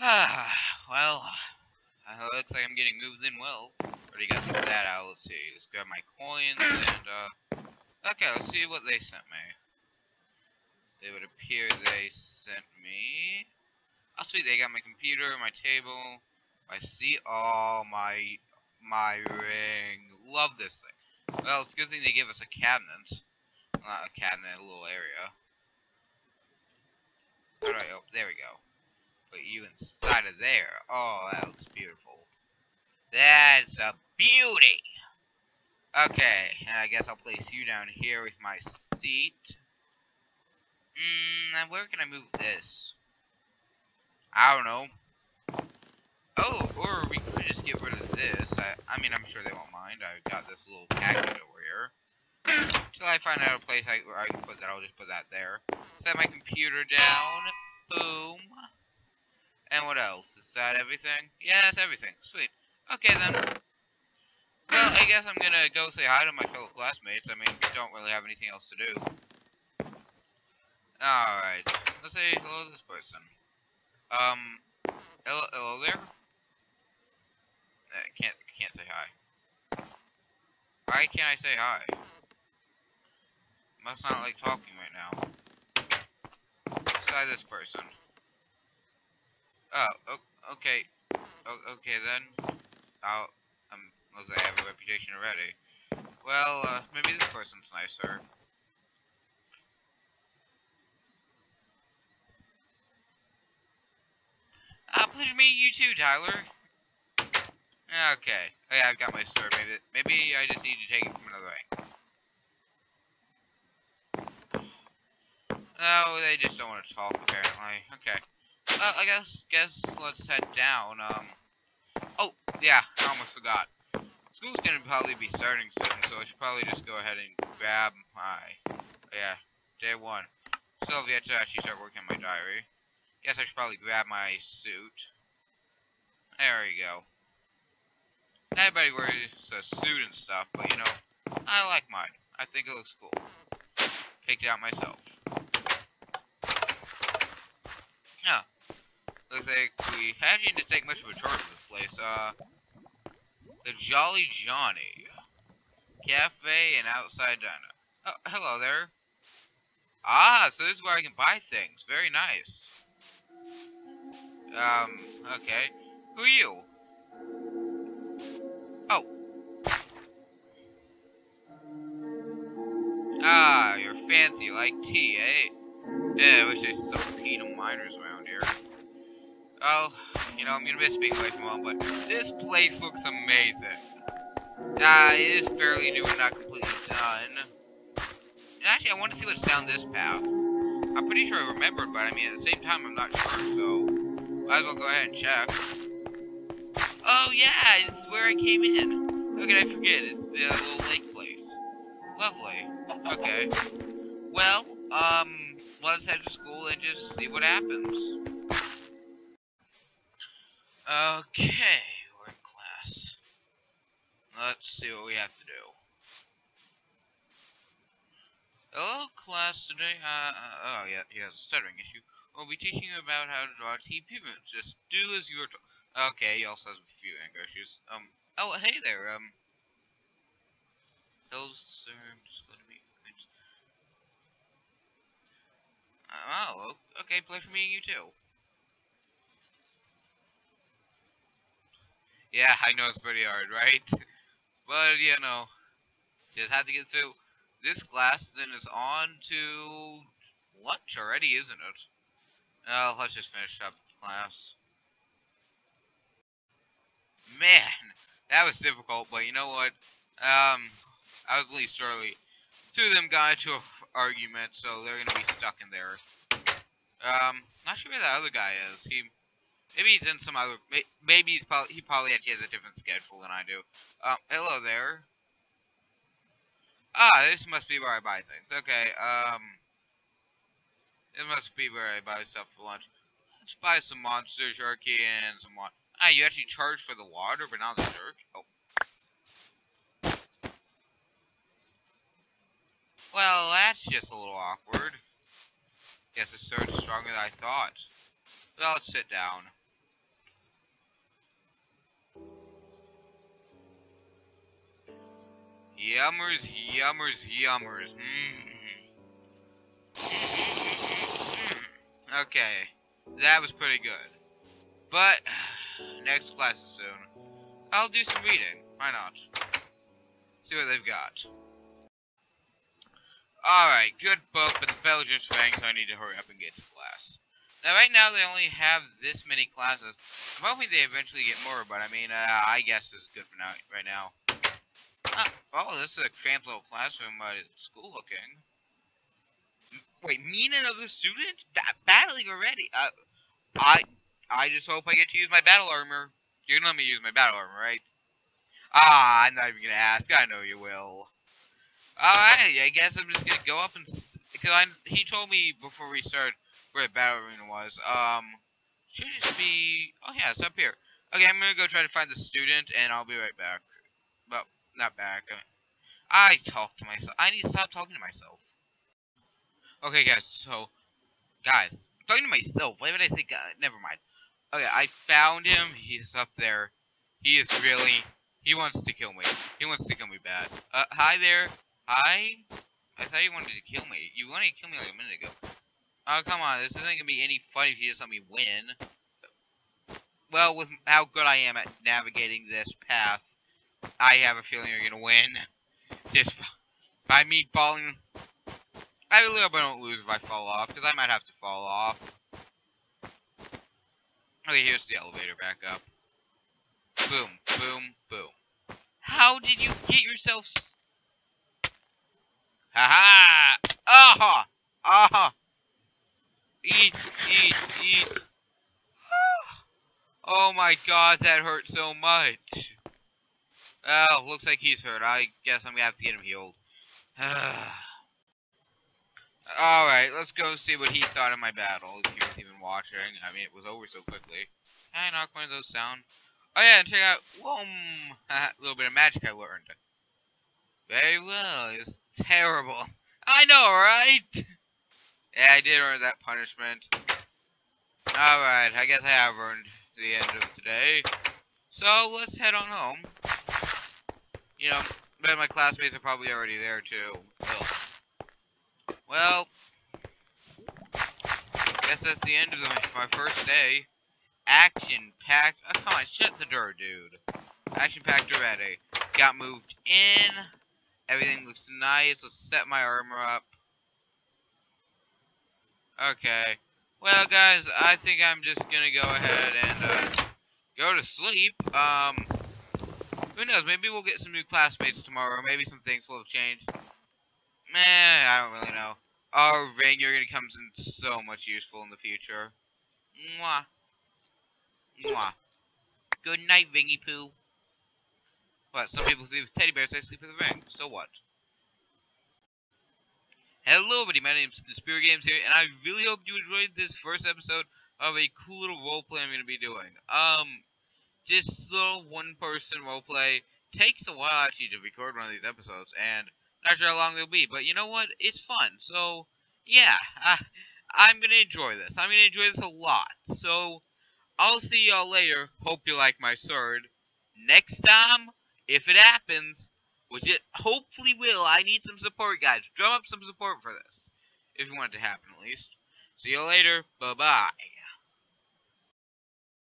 Ah, well, uh, looks like I'm getting moved in well. Already got some of that out. Let's see. Let's grab my coins and, uh... Okay, let's see what they sent me. It would appear they sent me... Oh, sweet, they got my computer, my table, my seat, all my... my ring. Love this thing. Well, it's a good thing they give us a cabinet. Not a cabinet, a little area. Alright, oh, there we go. Put you inside of there. Oh, that looks beautiful. That's a beauty! Okay, I guess I'll place you down here with my seat. Mmm, where can I move this? I don't know. Oh, or we could just get rid of this. I, I mean, I'm sure they won't mind. I've got this little package over here. Until I find out a place I, where I can put that, I'll just put that there. Set my computer down. Boom. And what else? Is that everything? Yeah, that's everything. Sweet. Okay, then. Well, I guess I'm gonna go say hi to my fellow classmates. I mean, we don't really have anything else to do. Alright. Let's say hello to this person. Um, hello, hello there? I uh, can't, can't say hi. Why can't I say hi? Must not like talking right now. Try this person. Oh, okay. okay then. I'll, um, looks like I have a reputation already. Well, uh, maybe this person's nicer. Uh, pleasure meeting you too, Tyler. Okay. Oh, yeah, I've got my sword. Maybe, maybe I just need to take it from another way. Oh, they just don't want to talk, apparently. Okay. Well, I guess, guess let's head down. Um. Oh, yeah, I almost forgot. School's gonna probably be starting soon, so I should probably just go ahead and grab my... Yeah, day one. Still have yet to actually start working on my diary. Guess I should probably grab my suit. There we go. Everybody wears a suit and stuff, but you know, I like mine. I think it looks cool. Picked it out myself. Yeah. Like we actually didn't take much of a tour of this place. Uh, the Jolly Johnny Cafe and Outside Diner. Oh, hello there. Ah, so this is where I can buy things. Very nice. Um, okay. Who are you? Oh. Ah, you're fancy like tea, eh? Yeah, I wish there's some tea to miners around here. Oh, you know, I'm gonna miss being away from home, but this place looks amazing. Ah, it is fairly new and not completely done. And actually, I want to see what's down this path. I'm pretty sure I remembered, but I mean, at the same time, I'm not sure, so... Might as well go ahead and check. Oh, yeah, this is where I came in. How could I forget? It's the little lake place. Lovely. Okay. Well, um, let's head to school and just see what happens. Okay, we're in class. Let's see what we have to do. Hello, class. Today, uh, uh, oh yeah, he has a stuttering issue. We'll be teaching you about how to draw T pigments. Just do as you are told. Okay, he also has a few anger issues. Um, oh, hey there, um. Those, um, just let me. Oh, okay, pleasure meeting you too. Yeah, I know it's pretty hard, right? but, you know, just had to get through this class, then it's on to lunch already, isn't it? Uh, let's just finish up class. Man, that was difficult, but you know what? Um, I was least early. Two of them got into an argument, so they're gonna be stuck in there. Um, not sure where that other guy is. He, maybe he's in some other. Maybe he's probably he probably actually has a different schedule than I do. Um, hello there. Ah, this must be where I buy things. Okay. Um, this must be where I buy stuff for lunch. Let's buy some monster jerky and some water. Ah, you actually charge for the water, but not the jerky. Oh. Well, that's just a little awkward. Guess the is stronger than I thought. Well, let's sit down. Yummers, yummers, yummers. Mm. Okay, that was pretty good. But, next class is soon. I'll do some reading. Why not? See what they've got. Alright, good book, but the bell just rang, so I need to hurry up and get to class. Now, right now, they only have this many classes. I'm hoping they eventually get more, but I mean, uh, I guess this is good for now, right now. Oh, this is a cramped little classroom, but it's cool looking. Wait, me and another student? Ba battling already? Uh, I I just hope I get to use my battle armor. You're gonna let me use my battle armor, right? Ah, I'm not even gonna ask. I know you will. Alright, I guess I'm just gonna go up and... Because I, he told me before we start where the battle arena was. Um, should just be... Oh yeah, it's up here. Okay, I'm gonna go try to find the student, and I'll be right back. Not back. I, I talk to myself. I need to stop talking to myself. Okay, guys, so... Guys, I'm talking to myself. Why would I say God? Never mind. Okay, I found him. He's up there. He is really... He wants to kill me. He wants to kill me bad. Uh, hi there. Hi? I thought you wanted to kill me. You wanted to kill me like a minute ago. Oh, come on. This isn't to be any fun if you just let me win. Well, with how good I am at navigating this path, I have a feeling you're to win. Just by me falling... I really hope I don't lose if I fall off, because I might have to fall off. Okay, here's the elevator back up. Boom, boom, boom. How did you get yourself... Ha ha! Aha! Aha! Eat, eat, eat. Oh my god, that hurt so much. Oh, looks like he's hurt. I guess I'm gonna have to get him healed. Alright, let's go see what he thought of my battle, if he was even watching. I mean, it was over so quickly. Can I knock one of those down? Oh yeah, and check out, whoa, a little bit of magic I learned. Very well, it's terrible. I know, right? yeah, I did earn that punishment. Alright, I guess I have earned the end of today. So, let's head on home. You know, but my classmates are probably already there, too. Ugh. Well, guess that's the end of my first day. Action packed. Oh, come on, shut the door, dude. Action packed already. Got moved in. Everything looks nice. Let's set my armor up. Okay. Well, guys, I think I'm just gonna go ahead and, uh, go to sleep. Um, who knows, maybe we'll get some new classmates tomorrow. Maybe some things will have changed. Meh, I don't really know. Oh, Ring, you're gonna come in so much useful in the future. Mwah. Mwah. Good night, Ringy Poo. But some people sleep with teddy bears, I sleep with a ring. So what? Hello, everybody. My name is Conspira Games here, and I really hope you enjoyed this first episode of a cool little roleplay I'm going to be doing. Um, just little one-person roleplay takes a while actually to record one of these episodes, and not sure how long they'll be, but you know what? It's fun. So, yeah, I, I'm to enjoy this. I'm to enjoy this a lot. So, I'll see y'all later. Hope you like my sword. Next time, if it happens, which it hopefully will, I need some support, guys. Drum up some support for this. If you want it to happen, at least. See you later. Bye-bye.